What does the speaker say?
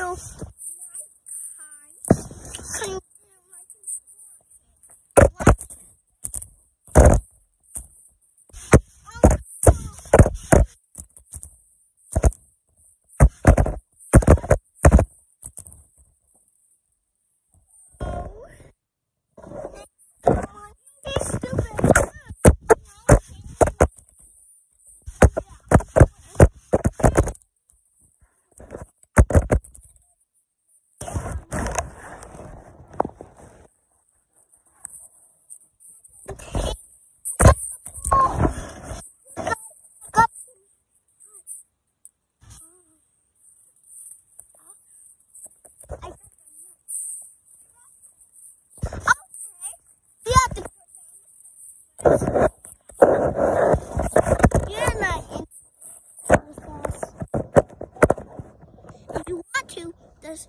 you You're not in If you want to, there's